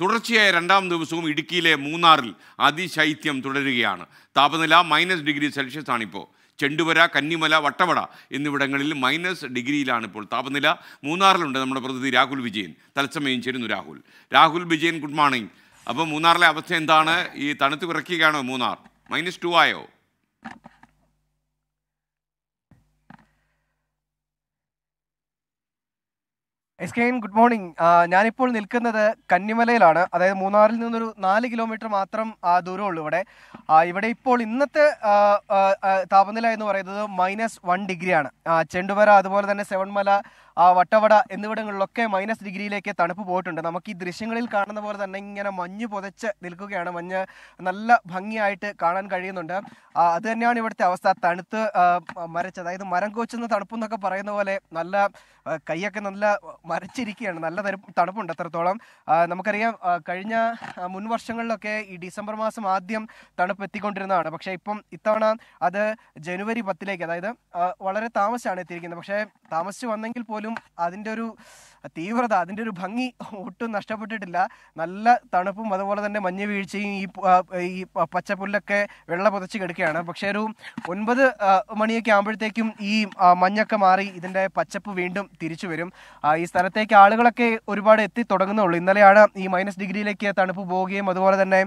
തുടർച്ചയായ രണ്ടാം ദിവസവും ഇടുക്കിയിലെ മൂന്നാറിൽ അതിശൈത്യം തുടരുകയാണ്. താപനില മൈനസ് ഡിഗ്രി സെൽഷ്യസ് ആണിപ്പോൾ ചെണ്ടുവര കന്നിമല വട്ടവട എന്നിവിടങ്ങളിൽ മൈനസ് ഡിഗ്രിയിലാണ് ഇപ്പോൾ താപനില. മൂന്നാറിലുണ്ട് നമ്മുടെ പ്രതിനിധി രാഹുൽ വിജയൻ. തത്സമയം ചേരുന്നു Rahul. Rahul Vijayan good morning. അപ്പോൾ മൂന്നാറിലെ അവസ്ഥ എന്താണ്? ഈ തണുത്ത് കുറയ്ക്കുകയാണോ മൂന്നാർ? മൈനസ് ടു ആയോ? S K good morning. ഞാനിപ്പോൾ നിൽക്കുന്നത് കന്നിമലയിലാണ്. അതായത് മൂന്നാറിൽ നിന്നൊരു നാല് കിലോമീറ്റർ മാത്രം ദൂരമുള്ളൂ ഇവിടെ. ഇവിടെ ഇപ്പോൾ ഇന്നത്തെ താപനില എന്ന് പറയുന്നത് മൈനസ് വൺ ഡിഗ്രിയാണ് ചെണ്ടുവര അതുപോലെ തന്നെ സെവൻമല വട്ടവട എന്നിവിടങ്ങളിലൊക്കെ മൈനസ് ഡിഗ്രിയിലേക്ക് തണുപ്പ് പോയിട്ടുണ്ട്. നമുക്ക് ഈ ദൃശ്യങ്ങളിൽ കാണുന്ന പോലെ തന്നെ ഇങ്ങനെ മഞ്ഞ് പുതച്ച് നിൽക്കുകയാണ്. മഞ്ഞ് നല്ല ഭംഗിയായിട്ട് കാണാൻ കഴിയുന്നുണ്ട്. ആ, അത് തന്നെയാണ് ഇവിടുത്തെ അവസ്ഥ. തണുത്ത് ആ, മരച്ച് അതായത് മരം കോച്ചുന്ന തണുപ്പെന്നൊക്കെ പറയുന്ന പോലെ നല്ല കൈയൊക്കെ നല്ല മരച്ചിരിക്കുകയാണ്. നല്ല തണുപ്പുണ്ട് അത്രത്തോളം. നമുക്കറിയാം കഴിഞ്ഞ ആ, മുൻ വർഷങ്ങളിലൊക്കെ ഈ ഡിസംബർ മാസം ആദ്യം തണുപ്പ് എത്തിക്കൊണ്ടിരുന്നതാണ്. പക്ഷേ ഇപ്പം ഇത്തവണ അത് ജനുവരി പത്തിലേക്ക് അതായത് വളരെ താമസിച്ചാണ് എത്തിയിരിക്കുന്നത്. പക്ഷേ താമസിച്ച് വന്നെങ്കിൽ പോലും അതിന്റെ ഒരു തീവ്രത അതിന്റെ ഒരു ഭംഗി ഒട്ടും നഷ്ടപ്പെട്ടിട്ടില്ല. നല്ല തണുപ്പും അതുപോലെ തന്നെ മഞ്ഞ് വീഴ്ചയും ഈ ഈ പച്ചപ്പുല്ലൊക്കെ വെള്ള പുതച്ച് കിടക്കുകയാണ് പക്ഷേ ഒരു ഒൻപത് മണിയൊക്കെ ആകുമ്പോഴത്തേക്കും ഈ മഞ്ഞൊക്കെ മാറി ഇതിന്റെ പച്ചപ്പ് വീണ്ടും തിരിച്ചു വരും. ഈ സ്ഥലത്തേക്ക് ആളുകളൊക്കെ ഒരുപാട് എത്തി തുടങ്ങുന്നുള്ളൂ. ഇന്നലെയാണ് ഈ മൈനസ് ഡിഗ്രിയിലേക്ക് തണുപ്പ് പോവുകയും അതുപോലെ തന്നെ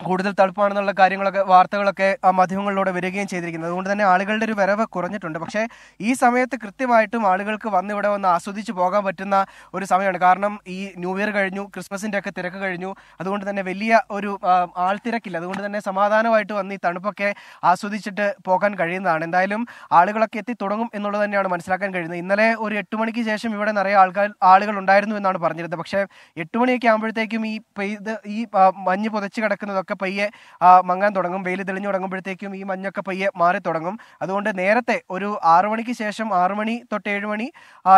കൂടുതൽ തണുപ്പാണെന്നുള്ള കാര്യങ്ങളൊക്കെ വാർത്തകളൊക്കെ ആ മാധ്യമങ്ങളിലൂടെ വരികയും ചെയ്തിരിക്കുന്നത്. അതുകൊണ്ട് തന്നെ ആളുകളുടെ ഒരു വരവ് കുറഞ്ഞിട്ടുണ്ട്. പക്ഷേ ഈ സമയത്ത് കൃത്യമായിട്ടും ആളുകൾക്ക് വന്ന് ഇവിടെ വന്ന് ആസ്വദിച്ച് പോകാൻ പറ്റുന്ന ഒരു സമയമാണ്. കാരണം ഈ ന്യൂ ഇയർ കഴിഞ്ഞു ക്രിസ്മസിന്റെ ഒക്കെ തിരക്ക് കഴിഞ്ഞു. അതുകൊണ്ട് തന്നെ വലിയ ഒരു ആൾ തിരക്കില്ല അതുകൊണ്ട് തന്നെ സമാധാനമായിട്ട് വന്ന് ഈ തണുപ്പൊക്കെ ആസ്വദിച്ചിട്ട് പോകാൻ കഴിയുന്നതാണ്. എന്തായാലും ആളുകളൊക്കെ എത്തി തുടങ്ങും എന്നുള്ളത് തന്നെയാണ് മനസ്സിലാക്കാൻ കഴിയുന്നത്. ഇന്നലെ ഒരു എട്ട് മണിക്ക് ശേഷം ഇവിടെ നിറയെ ആൾക്കാർ ആളുകൾ ഉണ്ടായിരുന്നു എന്നാണ് പറഞ്ഞിരുന്നത്. പക്ഷേ എട്ട് മണിയൊക്കെ ആകുമ്പോഴത്തേക്കും ഈ പെയ്ത് ഈ മഞ്ഞ് പുതച്ച് കിടക്കുന്നതൊക്കെ പയ്യെ ആ, മങ്ങാൻ തുടങ്ങും. വെയിൽ തെളിഞ്ഞു തുടങ്ങുമ്പോഴത്തേക്കും ഈ മഞ്ഞൊക്കെ പയ്യെ മാറി തുടങ്ങും. അതുകൊണ്ട് നേരത്തെ ഒരു ആറു മണിക്ക് ശേഷം ആറു മണി തൊട്ട് ഏഴ് മണി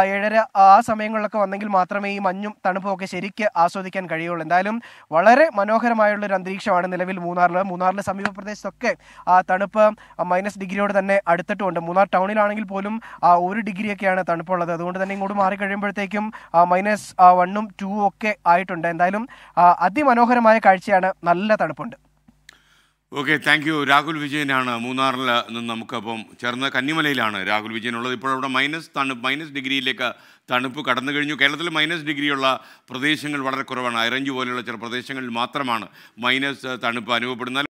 ഏഴര ആ സമയങ്ങളിലൊക്കെ വന്നെങ്കിൽ മാത്രമേ ഈ മഞ്ഞും തണുപ്പും ഒക്കെ ശരിക്ക് ആസ്വദിക്കാൻ കഴിയുള്ളൂ. എന്തായാലും വളരെ മനോഹരമായുള്ള ഒരു അന്തരീക്ഷമാണ് നിലവിൽ മൂന്നാറിൽ മൂന്നാറിലെ സമീപ പ്രദേശത്തൊക്കെ ആ തണുപ്പ് മൈനസ് ഡിഗ്രിയോട് തന്നെ അടുത്തിട്ടുമുണ്ട് മൂന്നാർ ടൗണിലാണെങ്കിൽ പോലും ഒരു ഡിഗ്രിയൊക്കെയാണ് തണുപ്പുള്ളത്. അതുകൊണ്ട് തന്നെ ഇങ്ങോട്ട് മാറി കഴിയുമ്പോഴത്തേക്കും മൈനസ് വണ്ണും ടൂ ഒക്കെ ആയിട്ടുണ്ട്. എന്തായാലും അതിമനോഹരമായ കാഴ്ചയാണ് നല്ല തണുപ്പുണ്ട് ഓക്കെ താങ്ക് യു രാഹുൽ വിജയനാണ് മൂന്നാറിൽ നിന്ന് നമുക്കപ്പം ചേർന്ന കന്നിമലയിലാണ് രാഹുൽ വിജയൻ ഉള്ളത് ഇപ്പോൾ അവിടെ മൈനസ് തണുപ്പ് മൈനസ് ഡിഗ്രിയിലേക്ക് തണുപ്പ് കടന്നു കഴിഞ്ഞു. കേരളത്തിൽ മൈനസ് ഡിഗ്രിയുള്ള പ്രദേശങ്ങൾ വളരെ കുറവാണ്. അയറഞ്ച് പോലെയുള്ള ചില പ്രദേശങ്ങളിൽ മാത്രമാണ് മൈനസ് തണുപ്പ് അനുഭവപ്പെടുന്നത്.